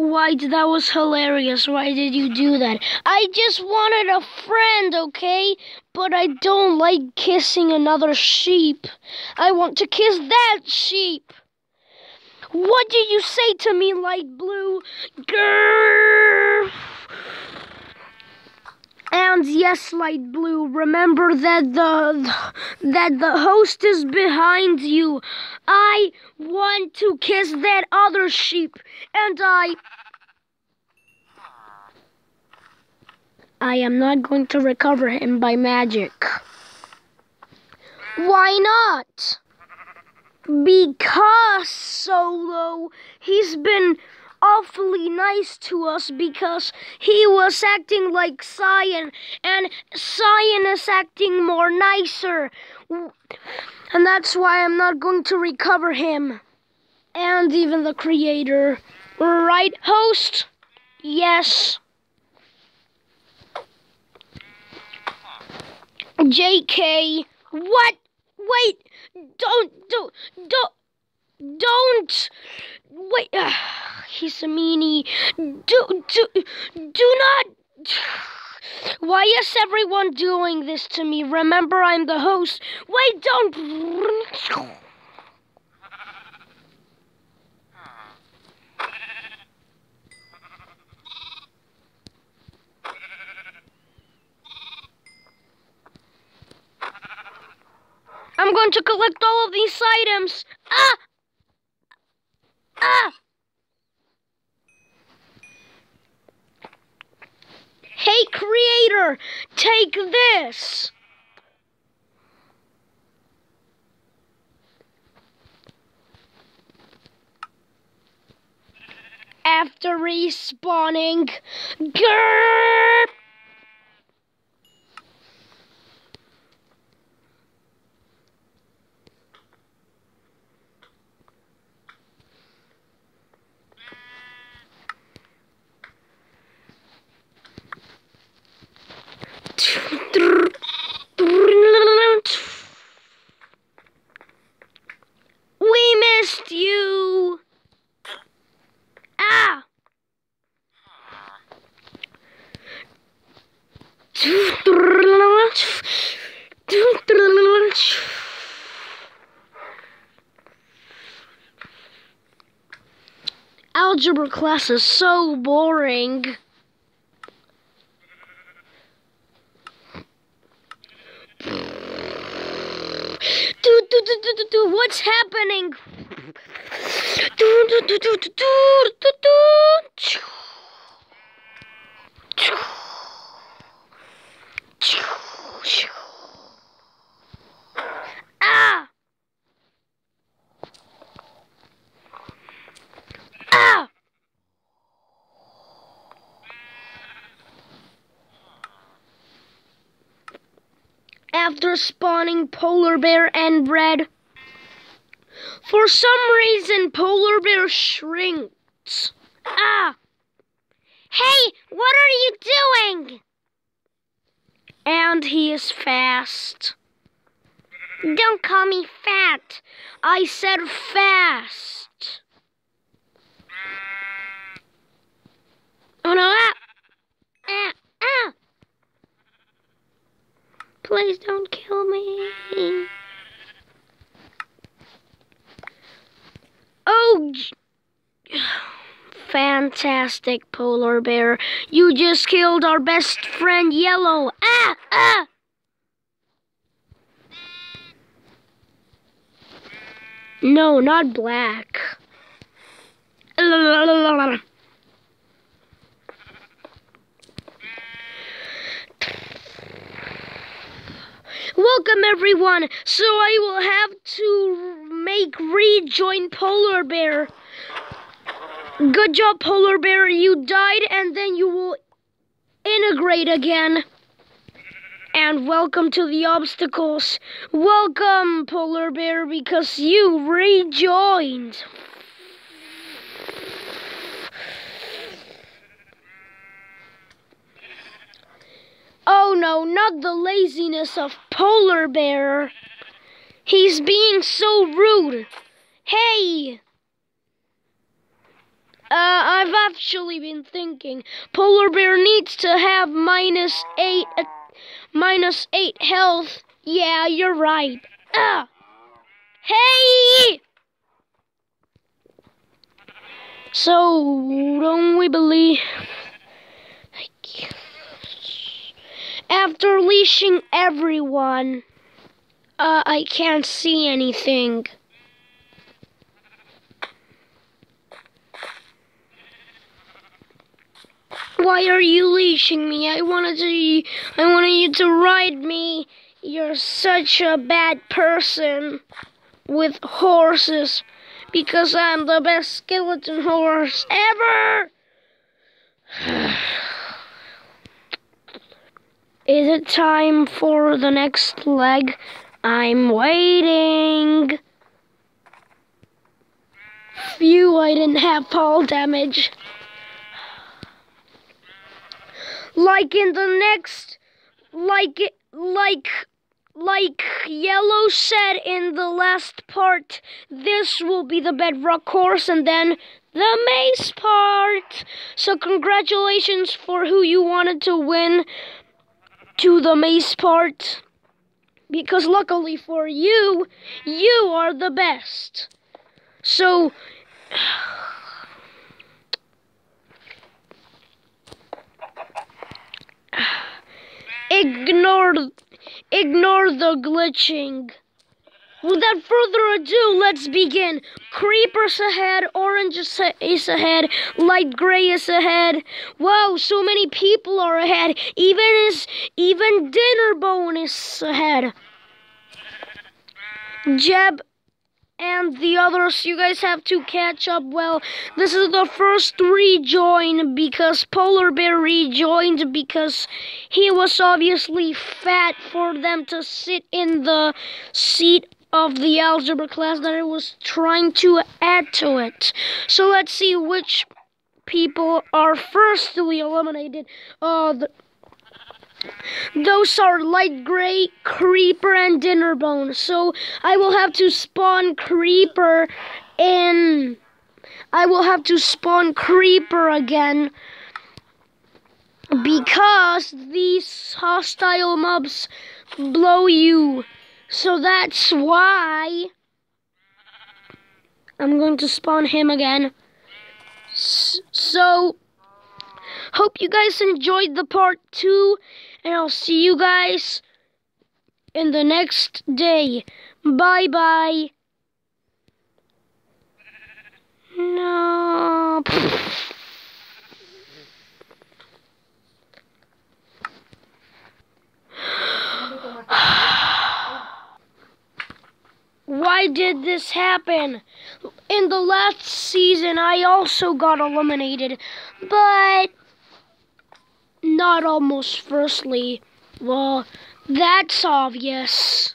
White, that was hilarious. Why did you do that? I just wanted a friend, okay? But I don't like kissing another sheep. I want to kiss that sheep. What did you say to me, light blue? Grrr. And yes, light blue, remember that the that the host is behind you. I want to kiss that other sheep and I I am not going to recover him by magic. Why not? Because Solo, he's been awfully nice to us because he was acting like Cyan and Cyan is acting more nicer. And that's why I'm not going to recover him. And even the creator. Right, host? Yes. JK. What? Wait. Don't, don't, don't, don't. Wait. Uh, he's a meanie. Do, do, do not. Why is everyone doing this to me? Remember, I'm the host. Wait, don't. I'm to collect all of these items. Ah! Ah! Hey, creator, take this. After respawning, grrr! We missed you. Ah. Algebra class is so boring. do, do, do, do, do, do. What's happening? Do, do, do, do, do, do, do, do. After spawning Polar Bear and Red. For some reason, Polar Bear shrinks. Ah! Hey, what are you doing? And he is fast. Don't call me fat. I said fast. Oh no, ah! Ah! Ah! Please don't kill me. Oh, fantastic, Polar Bear. You just killed our best friend, Yellow. Ah, ah. No, not black. Welcome everyone. So I will have to make rejoin Polar Bear. Good job Polar Bear. You died and then you will integrate again. And welcome to the obstacles. Welcome Polar Bear because you rejoined. Oh no, not the laziness of Polar Bear. He's being so rude. Hey! I've actually been thinking. Polar bear needs to have minus eight, uh, minus eight health. Yeah, you're right. Ah. Hey! So, don't we believe... After leashing everyone, uh, I can't see anything. Why are you leashing me? I wanted to I wanted you to ride me. You're such a bad person with horses because I'm the best skeleton horse ever. Is it time for the next leg? I'm waiting. Phew, I didn't have fall damage. Like in the next, like, like, like Yellow said in the last part, this will be the bedrock course and then the maze part. So congratulations for who you wanted to win to the maze part. Because luckily for you, you are the best. So... ignore ignore the glitching. Without further ado, let's begin. Creepers ahead, orange is ahead, light gray is ahead. Wow, so many people are ahead. Even is even Dinnerbone is ahead. Jeb and the others, you guys have to catch up. Well, this is the first rejoin because Polar Bear rejoined because he was obviously fat for them to sit in the seat of the algebra class that I was trying to add to it. So let's see which people are firstly eliminated. Uh, the, those are light gray, creeper, and dinner dinnerbone. So I will have to spawn creeper in. I will have to spawn creeper again because these hostile mobs blow you. So that's why I'm going to spawn him again. So, hope you guys enjoyed the part two, and I'll see you guys in the next day. Bye bye. No. Why did this happen? In the last season, I also got eliminated, but not almost firstly. Well, that's obvious.